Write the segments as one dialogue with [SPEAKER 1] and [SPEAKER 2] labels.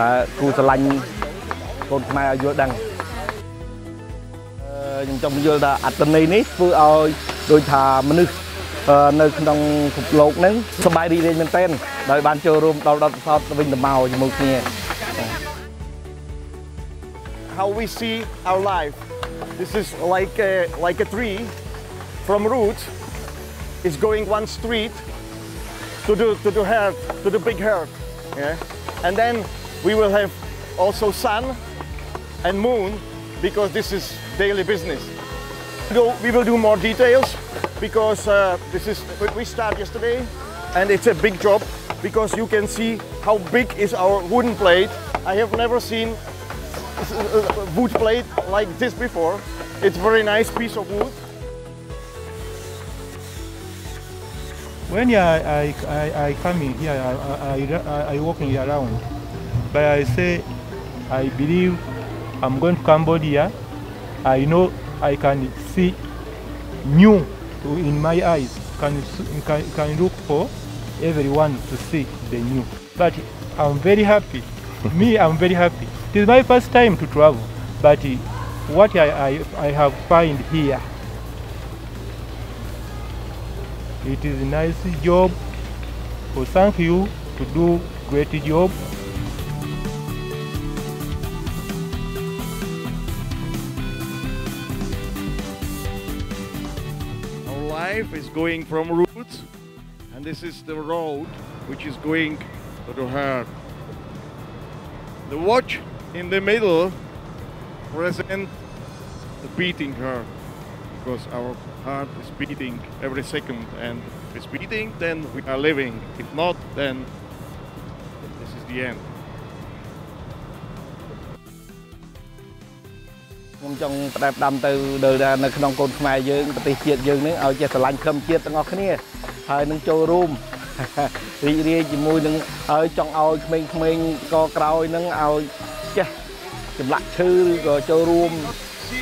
[SPEAKER 1] តើគូស្រឡាញ់កូនខ្មែរឲ្យយល់ដឹងខ្ញុំចង់យល់ថាអត្តន័យនេះធ្វើឲ្យដូចថាមនុស្សនៅក្នុងពិភពលោកហ្នឹងសប្បាយរីករាយមែនទែនដោយបានចូលរួមដល់ដល់សោតវិញទៅមកជាមួយគ្នា
[SPEAKER 2] how we see our life. This is like a, like a tree from roots is going one street to the, to the heart, to the big heart. Yeah? And then we will have also sun and moon because this is daily business. We will do more details because uh, this is, we start yesterday and it's a big job because you can see how big is our wooden plate. I have never seen wood plate like this before. It's very nice piece of wood.
[SPEAKER 3] When I, I, I, come in here, I, I, I walking around, but I say, I believe I'm going to Cambodia. I know I can see new in my eyes, can, can, can look for everyone to see the new. But I'm very happy. Me, I'm very happy. It is my first time to travel, but what I, I, I have find here, it is a nice job. So thank you to do great job.
[SPEAKER 2] Life is going from roots, and this is the road which is going to her. The watch in the middle present the beating heart because our heart is beating every second and if it's beating then we are living if not then this is the end
[SPEAKER 1] ខ្ញុំចង់ផ្ដែផ្ដាំទៅដល់នៅក្នុងកូនខ្មែរយើងប្រទេសជាតិយើងនេះឲ្យចេះស្រឡាញ់ខឹមជាតិទាំងអស់គ្នាហើយនឹងចូលរួមរីករាយជាមួយនឹងហើយចង់ឲ្យក្មេងៗកក្រោយនឹងឲ្យចេះចម្លាក់ឈើឬក៏ចូលរួម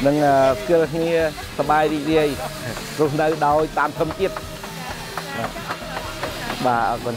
[SPEAKER 1] នឹងស្គាល់គ្នាសบายរីករាយរស់នៅដោយតាមធម្មជាតិបាទអរគុណ